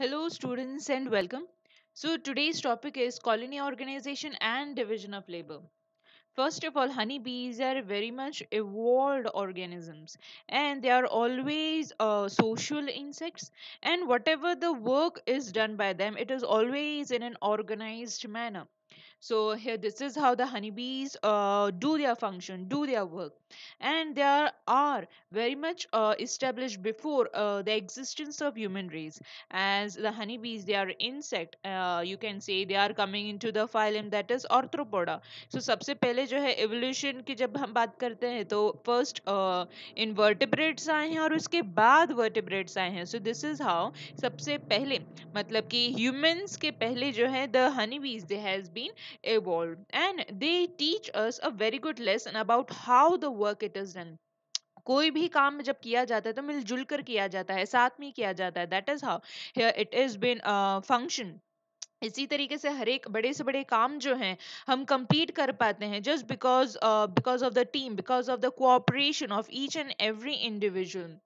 Hello, students, and welcome. So, today's topic is colony organization and division of labor. First of all, honeybees are very much evolved organisms and they are always uh, social insects. And whatever the work is done by them, it is always in an organized manner. So, here this is how the honeybees uh, do their function, do their work. And they are, are very much uh, established before uh, the existence of human race. As the honeybees, they are insect. Uh, you can say they are coming into the phylum that is Arthropoda. So so, सबसे पहले जो है evolution की जब हम बात करते हैं तो फर्स्ट इनवर्टिब्रेट्स आए हैं और उसके बाद वर्टिब्रेट्स आए हैं सो दिस इज हाउ सबसे पहले मतलब कि ह्यूमंस के पहले जो है द हनी बीज they has been evolved. And they teach us a very good lesson about how the work it is done. कोई भी काम जब किया जाता है तो मिलजुल कर किया जाता है, साथ में किया जाता है. That is how it is been function इसी तरीके से हर एक बड़े से बड़े काम जो हैं, हम कंप्लीट कर पाते हैं just because because of the team because of the cooperation of each and every individual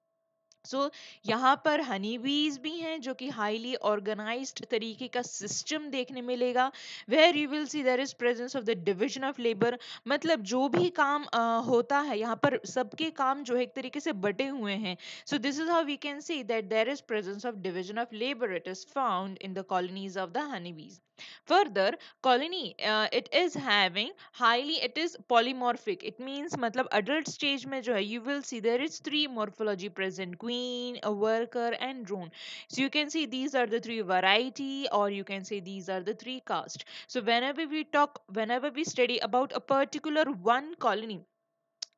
so so, यहाँ पर हनी बीज भी हैं जो कि हाईली ऑर्गेनाइज्ड तरीके का सिस्टम देखने मिलेगा where you will see there is presence of the division of labour मतलब जो भी काम uh, होता है यहाँ पर सबके काम जो है एक तरीके से बटे हुए हैं। So this is how we can see that there is presence of division of labour it is found in the colonies of the honey bees further colony uh, it is having highly it is polymorphic. It means matlab adult stage mein jo hai you will see there is three morphology present queen a worker and drone. So you can see these are the three variety or you can say these are the three caste. So whenever we talk whenever we study about a particular one colony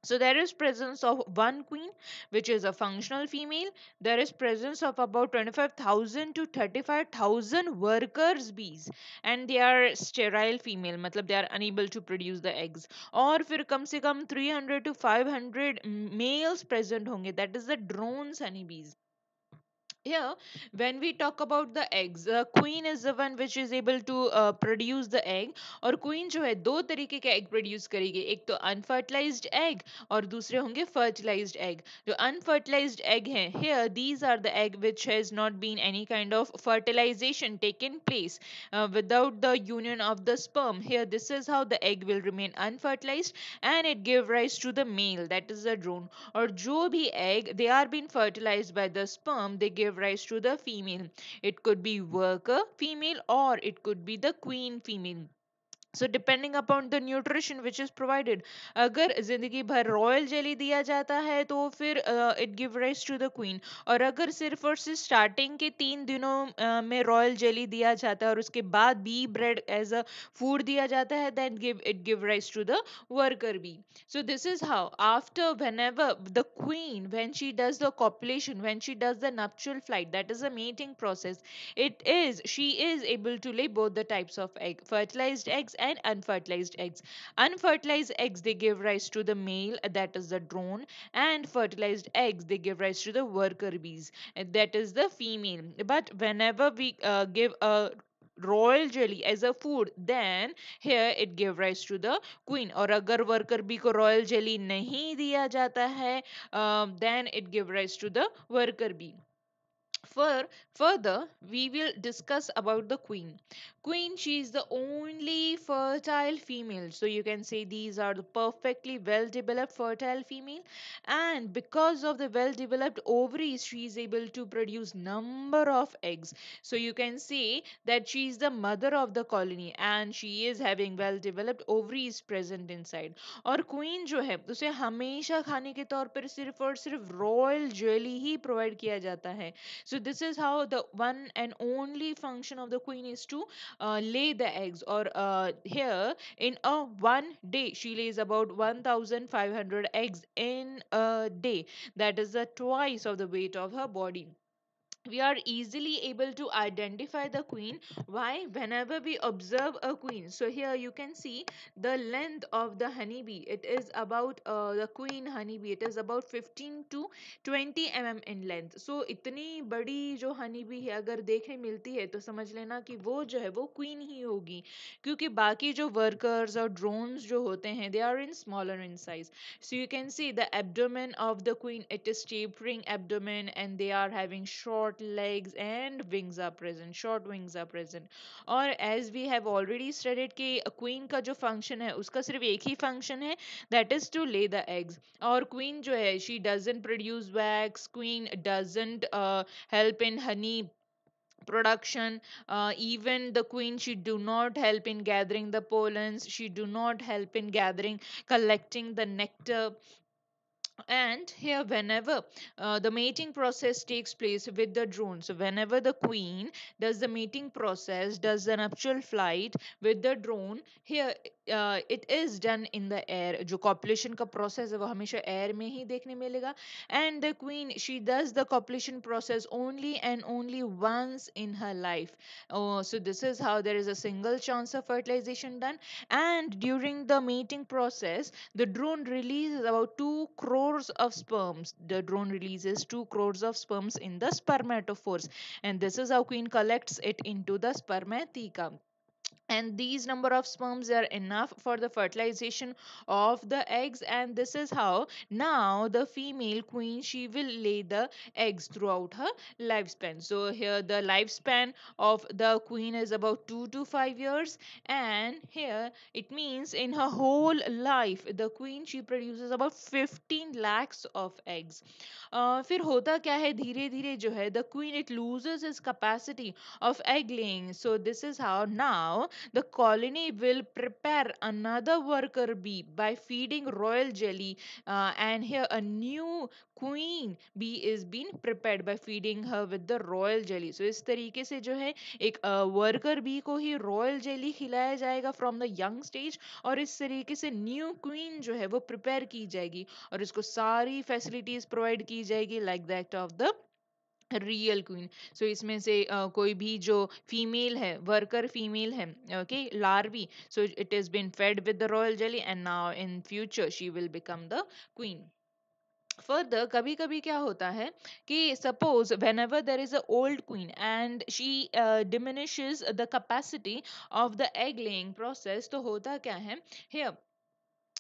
so there is presence of one queen which is a functional female there is presence of about 25000 to 35000 workers bees and they are sterile female matlab they are unable to produce the eggs और फिर कम से कम 300 to 500 males present होंगे that is the drones honeybees here when we talk about the eggs the queen is the one which is able to uh, produce the egg और queen जो है दो तरीके के egg produce करेगी एक तो unfertilized egg और दूसरे होंगे fertilized egg जो unfertilized egg हैं here these are the egg which has not been any kind of fertilization taken place uh, without the union of the sperm here this is how the egg will remain unfertilized and it give rise to the male that is the drone और जो भी egg they are being fertilized by the sperm they give rise to the female. It could be worker female or it could be the queen female. So depending upon the nutrition which is provided अगर ज़िंदगी भर royal jelly दिया जाता है तो फिर it give rise to the queen और अगर सिर्फ़ और सिर्फ़ स्टार्टिंग के तीन दिनों में रॉयल जेली दिया जाता है और उसके बाद bee bread as a food दिया जाता है then give it give rise to the worker bee so this is how after whenever the queen when she does the copulation when she does the nuptial flight, that is a mating process, it is, she is able to lay both the types of egg, fertilized eggs and unfertilized eggs. Unfertilized eggs they give rise to the male, that is the drone, and fertilized eggs they give rise to the worker bees, that is the female. But whenever we uh, give a royal jelly as a food then here it give rise to the queen और अगर worker bee को royal jelly नहीं दिया जाता है uh, then it give rise to the worker bee for further we will discuss about the queen queen she is the only fertile female so you can say these are the perfectly well developed fertile female and because of the well developed ovaries she is able to produce number of eggs so you can say that she is the mother of the colony and she is having well developed ovaries present inside और queen जो है उसे हमेशा खाने के तौर पर सिर्फ़ और सिर्फ़ रॉयल जेली ही प्रोवाइड किया जाता है so so this is how the one and only function of the queen is to uh, lay the eggs or uh, here in a one day she lays about 1500 eggs in a day. That is the twice of the weight of her body we are easily able to identify the queen why whenever we observe a queen so here you can see the length of the honeybee it is about uh, the queen honeybee it is about 15 to 20 mm in length so इतनी बड़ी जो honeybee है अगर देखने मिलती है तो समझ लेना कि वो जो है वो queen ही होगी क्योंकि बाकी जो workers और drones जो होते हैं they are in smaller in size so you can see the abdomen of the queen it is tapering abdomen and they are having short short legs and wings are present short wings are present और as we have already studied कि queen का जो function है उसका सिर्फ एक ही function है that is to lay the eggs और queen जो है she doesn't produce wax queen doesn't uh, help in honey production uh, even the queen she do not help in gathering the pollens she do not help in gathering collecting the nectar and here whenever uh, the mating process takes place with the drone so whenever the queen does the mating process does the nuptial flight with the drone here uh, it is done in the air जो copulation का process है वो हमेशा air में ही देखने मिलेगा and the queen she does the copulation process only and only once in her life oh, so this is how there is a single chance of fertilization done and during the mating process the drone releases about 2 crores of sperms. The drone releases 2 crores of sperms in the spermatophores. And this is how queen collects it into the spermatheca and these number of sperms are enough for the fertilization of the eggs and this is how now the female queen she will lay the eggs throughout her lifespan so here the lifespan of the queen is about 2 to 5 years and here it means in her whole life the queen she produces about 15 lakhs of eggs uh, फिर होता क्या है धीरे धीरे जो है the queen it loses its capacity of egg laying so this is how now the colony will prepare another worker bee by feeding royal jelly uh, and here a new queen bee is being prepared by feeding her with the royal jelly so इस तरीके से जो है एक worker bee को ही royal jelly खिलाया जाएगा from the young stage और इस तरीके से न्यू क्वीन जो है वो प्रिपेयर की जाएगी और इसको सारी फैसिलिटीज़ प्रोवाइड की जाएगी like that of the real queen so इसमें से uh, कोई भी जो फीमेल है वर्कर फीमेल है okay larvae so it is been fed with the royal jelly and now in future she will become the queen further कभी कभी क्या होता है कि suppose whenever there is a old queen and she diminishes the capacity of the egg laying process तो होता क्या है? Here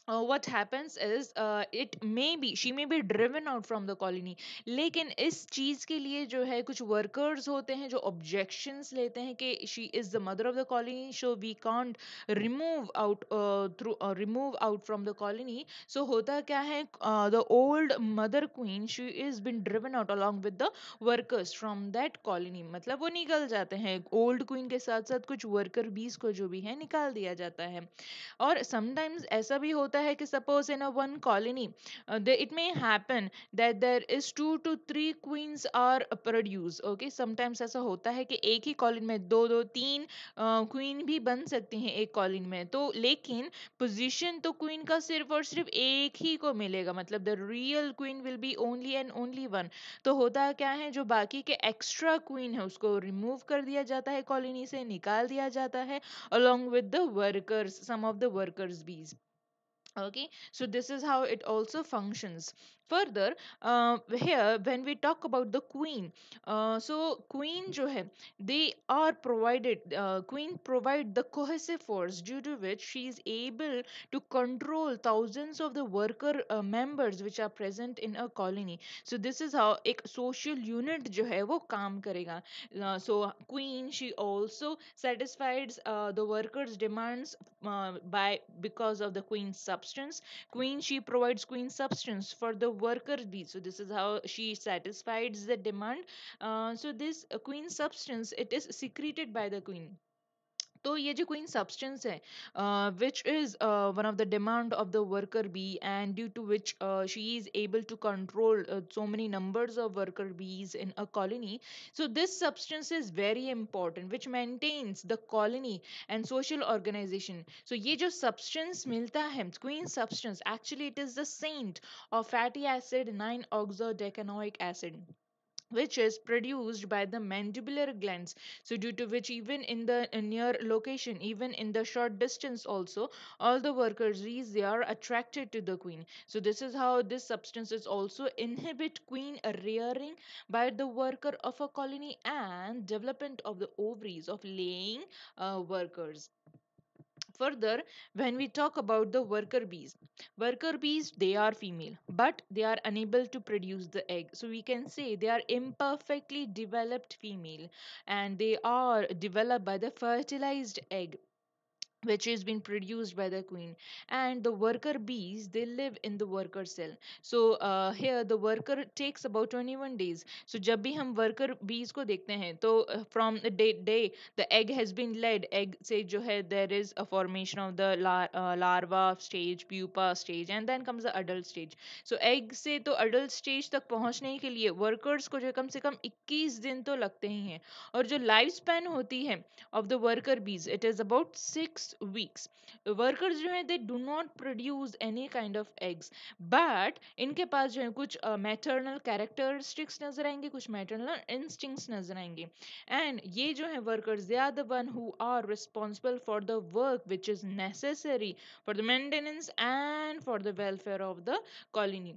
uh, what happens is uh, it may be she may be driven out from the colony लेकिन इस चीज़ के लिए जो है कुछ वर्कर्स होते हैं जो ऑब्जेक्शंस लेते हैं कि she is the mother of the colony so we can't remove out through remove out from the colony so होता क्या है the old mother queen she is been driven out along with the workers from that colony मतलब वो निकल जाते हैं old queen के साथ साथ कुछ वर्कर बीस को जो भी है निकाल दिया जाता है। और समटाइम्स ऐसा भी होता है कि suppose in a one colony it may happen that there is two two three queens are produce okay sometimes ऐसा होता है कि एक ही कॉलोनी में दो दो तीन क्वीन uh, भी बन सकती हैं एक कॉलोनी में। तो लेकिन पोजीशन तो क्वीन का सिर्फ़ और सिर्फ़ एक ही को मिलेगा मतलब the real queen will be only and only one तो होता क्या है जो बाकी के एक्स्ट्रा क्वीन है उसको रिमूव कर दिया जाता है कॉलोनी से निकाल दिया जाता है along with the workers some of the workers bees okay so this is how it also functions further uh, here when we talk about the queen uh, so queen jo hai they are provided uh, queen provide the cohesive force due to which she is able to control thousands of the worker uh, members which are present in a colony so this is how एक social unit जो है वो काम करेगा uh, so queen she also satisfies uh, the workers demands uh, by because of the queen's substance queen she provides queen substance for the worker bee so this is how she satisfies the demand. Uh, so this uh, queen substance it is secreted by the queen तो ये जो queen substance है which is one of the demand of the worker bee and due to which she is able to control so many numbers of worker bees in a colony so this substance is very important which maintains the colony and social organization so ये जो substance मिलता है queen substance actually it is the saint of fatty acid 9 oxodecanoic acid which is produced by the mandibular glands. So due to which even in the uh, near location even in the short distance also all the workers bees they are attracted to the queen. So this is how this substance is also inhibit queen rearing by the worker of a colony and development of the ovaries of laying uh, workers Further, when we talk about the worker bees, worker bees they are female, but they are unable to produce the egg. So we can say they are imperfectly developed female, and they are developed by the fertilized egg which is being produced by the queen and the worker bees they live in the worker cell so uh, here the worker takes about 21 days so जब भी हम worker bees को देखते हैं तो uh, from the day, day the egg has been laid egg से जो है there is a formation of the lar- uh, larva stage pupa stage and then comes the adult stage so egg से तो adult stage तक पहुँचने के लिए workers को जो है कम से कम 21 दिन तो लगते ही हैं और जो लाइफ स्पैन होती है of the worker bees it is about 6 weeks. Workers जो है they do not produce any kind of eggs but इनके पास जो है, कुछ मैटरनल कैरेक्टरिस्टिक्स नज़र आएँगे, कुछ मैटरनल इंस्टिंक्ट्स नज़र आएँगे. एंड ये जो है workers they are the one who are responsible for the work which is necessary for the maintenance and for the welfare of the colony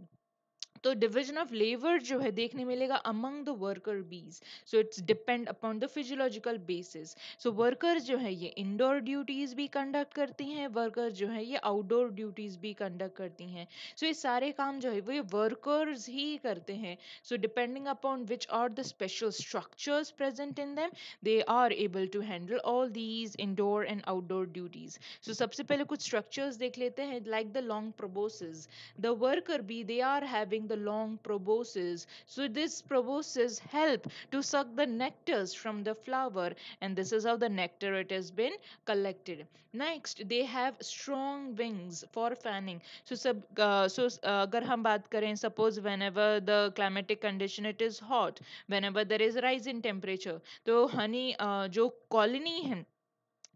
तो डिविजन ऑफ़ लेबर जो है देखने मिलेगा among the worker bees so it's depend upon the physiological basis so worker जो है ये indoor duties भी conduct करती हैं वर्कर जो है ये आउटडोर ड्यूटीज़ भी कंडक्ट करती हैं. सो so, ये सारे काम जो है वो ये वर्कर्स ही करते हैं. So depending upon which are the special structures present in them they are able to handle all these indoor and outdoor duties so सबसे पहले कुछ स्ट्रक्चर्स देख लेते हैं like the long proboscis the worker bee they are having the long proboscis. So this proboscis help to suck the nectars from the flower and this is how the nectar it has been collected. Next they have strong wings for fanning. So sub, uh, so uh, अगर हम बात करें suppose whenever the climatic condition it is hot, whenever there is rise in temperature, तो honey uh, जो colony है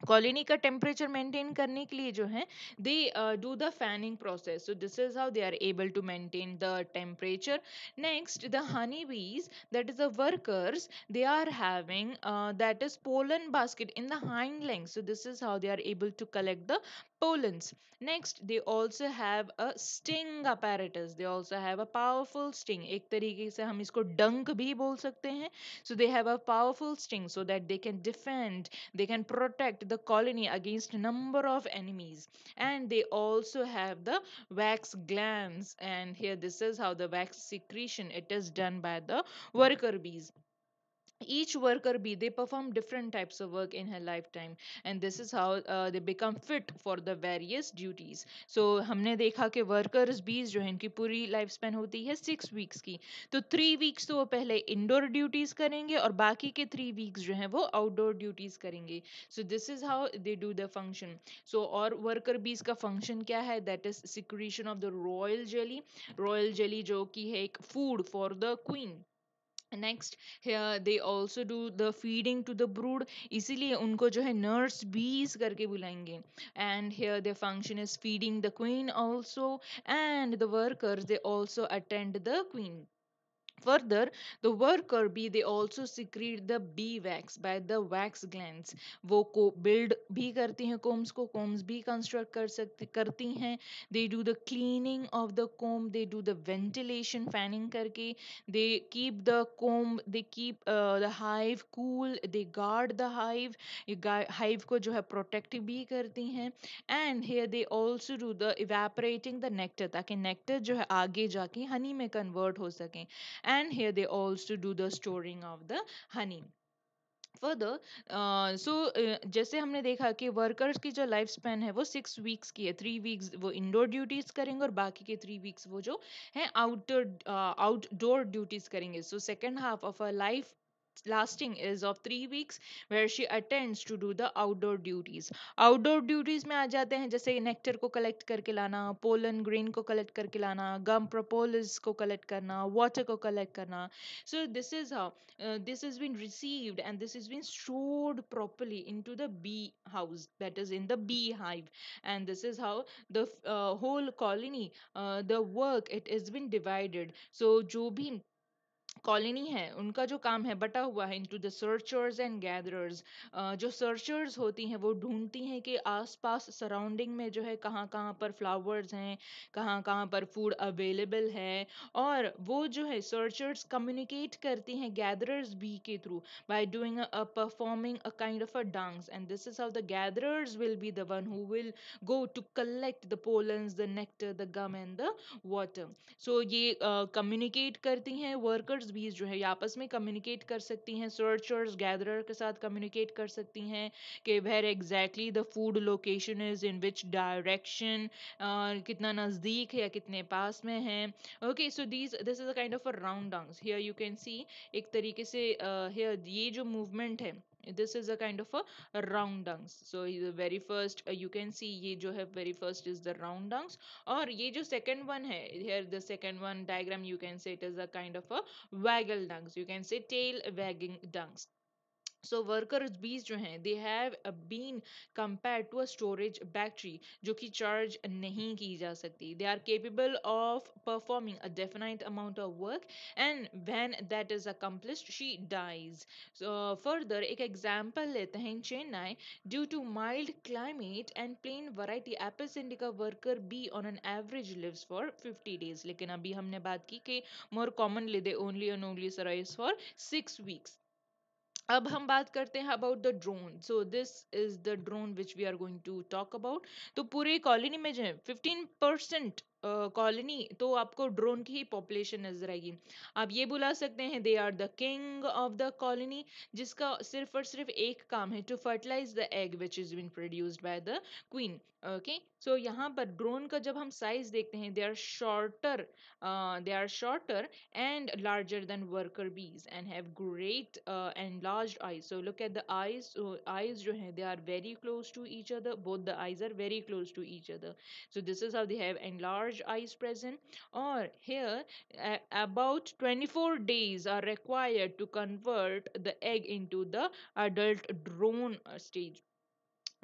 colony का temperature maintain करने के लिए जो है they do the fanning process so this is how they are able to maintain the temperature next the honey bees that is the workers they are having that is pollen basket in the hind leg so this is how they are able to collect the the pollens next they also have a sting apparatus they also have a powerful sting एक तरीके से हम इसको डंक भी बोल सकते हैं so they have a powerful sting so that they can defend they can protect the colony against number of enemies and they also have the wax glands and here this is how the wax secretion it is done by the worker bees Each worker bee they perform different types of work in her lifetime and this is how uh, they become fit for the various duties. So हमने देखा कि workers bees जो है इनकी पूरी life span होती है six weeks की। तो थ्री वीक्स तो वो पहले इंडोर ड्यूटीज़ करेंगे और बाकी के थ्री वीक्स जो है वो आउटडोर ड्यूटीज़ करेंगे। So this is how they do the function so और वर्कर बीज का फ़ंक्शन क्या है? That is secretion of the royal jelly royal jelly जो कि है एक food for the queen next they also do the feeding to the brood इसीलिए उनको जो है नर्स बीज करके बुलाएँगे। And here the function is feeding the queen also and the workers they also attend the queen Further, the worker bee they also secrete the bee wax by the wax glands. वो को build भी करती हैं combs को combs भी construct कर सकती करती हैं. They do the cleaning of the comb. They do the ventilation fanning करके. They keep the comb. They keep uh, the hive cool. They guard the hive. hive को जो है protect भी करती हैं. And here they also do the evaporating the nectar ताकि nectar जो है आगे जाके honey में convert हो सके. And here they also do the storing of the honey. Further so जैसे हमने देखा कि वर्कर्स की जो लाइफ स्पैन है वो सिक्स वीक्स की है। थ्री वीक्स वो इंडोर ड्यूटीज़ करेंगे और बाकी के थ्री वीक्स वो जो है आउटडोर आउटडोर ड्यूटीज़ करेंगे। So second half of a life lasting is of three weeks where she attends to do the outdoor duties outdoor duties में आ जाते हैं जैसे नेक्टर को कलेक्ट करके लाना पोलन ग्रेन को कलेक्ट करके लाना गम प्रोपोलिस को कलेक्ट करना वाटर को कलेक्ट करना so this is how uh, this has been received and this has been stored properly into the bee house that is in the beehive and this is how the uh, whole colony uh, the work it has been divided so जो भी colony है, उनका जो काम है, बटा हुआ है into the searchers and gatherers जो सर्चर्स होती हैं, वो ढूंढती हैं कि आसपास सराउंडिंग में जो है कहाँ कहाँ पर फ्लावर्स हैं कहाँ कहाँ पर फ़ूड अवेलेबल है, और वो जो है सर्चर्स कम्युनिकेट करती हैं गैदरर्स बी के through by doing a performing a kind of a dance and this is how the gatherers will be the one who will go to collect the pollens the nectar the gum and the water. So ये communicate करती हैं workers भी जो है आपस में communicate कर सकती हैं सर्चर्स गैदरर के साथ कम्युनिकेट कर सकती हैं कि where exactly the food location is in which direction कितना नज़दीक है या कितने पास में है। Okay so these this is a kind of a round dance here you can see एक तरीके से हियर ये जो मूवमेंट है this is a kind of a round dunks so the very first uh, you can see ye jo hai very first is the round dunks और ये जो second one है here the second one diagram you can say it is a kind of a waggle dunks you can say tail wagging dunks So workers bees जो हैं they have been compare to a storage battery जो कि charge नहीं की जा सकती। They are capable of performing a definite amount of work and when that is accomplished she dies further एक example लेते हैं Chennai. Due to mild climate and plain variety Apis सिंडिका worker bee on an average lives for 50 days लेकिन अभी हमने बात की कि more commonly they only and only सराइज for six weeks अब हम बात करते हैं about the drone so this is the drone which we are going to talk about तो पूरे कॉलोनी में जो है फिफ्टीन परसेंट कॉलोनी तो आपको ड्रोन की ही पॉपुलेशन नज़र आएगी। आप ये बुला सकते हैं they are the king of the colony जिसका सिर्फ़ और सिर्फ़ एक काम है to fertilize the egg which is been produced by the queen okay so यहाँ पर ड्रोन का जब हम साइज़ देखते हैं they are shorter they are shorter and larger than worker bees and have great and large eyes so look at the eyes eyes जो है they are very close to each other both the eyes are very close to each other so this is how they have and large eyes present or here uh, about 24 days are required to convert the egg into the adult drone stage.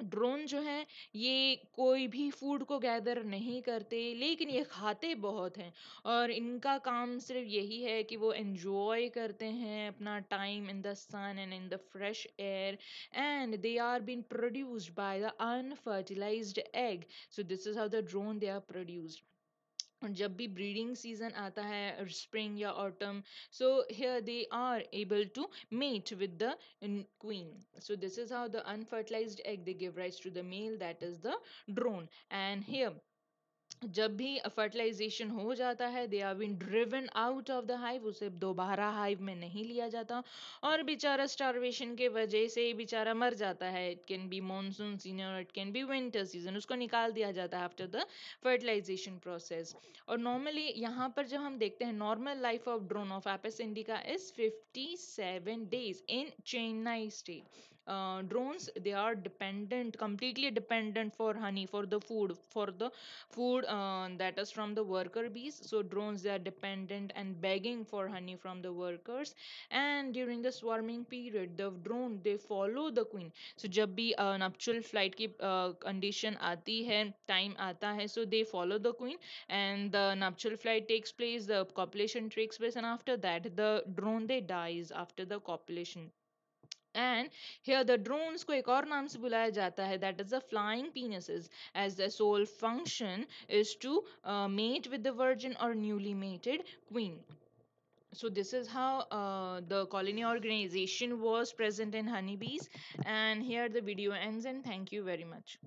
Drone जो है ये कोई भी food को gather नहीं करते लेकिन ये खाते बहुत हैं और इनका काम सिर्फ़ यही है कि वो एंजॉय करते हैं अपना time in the sun and in the fresh air and they are been produced by the unfertilized egg so this is how the drone they are produced जब भी ब्रीडिंग सीजन आता है स्प्रिंग या autumn so here they are able to mate with the queen so this is how the unfertilized egg they give rise to the male that is the drone and here जब भी fertilisation हो जाता है they are been driven out of the hive उसे दोबारा hive में नहीं लिया जाता और बेचारा स्टारवेशन के वजह से बेचारा मर जाता है। It can be monsoon season it can be winter season उसको निकाल दिया जाता है आफ्टर द फर्टिलाइजेशन प्रोसेस और नॉर्मली यहाँ पर जब हम देखते हैं normal life of drone of Apis indica is fifty seven days in Chennai state uh, drones they are dependent completely dependent for honey for the food for the food uh, that is from the worker bees so drones they are dependent and begging for honey from the workers and during the swarming period the drone they follow the queen so जब भी uh, nuptial flight की uh, condition आती है time आता है so they follow the queen and the nuptial flight takes place the copulation takes place and after that the drone they dies after the copulation and here the drones को एक और नाम से बुलाया जाता है that is the flying penises as the sole function is to uh, mate with the virgin or newly mated queen so this is how uh, the colony organization was present in honeybees and here the video ends and thank you very much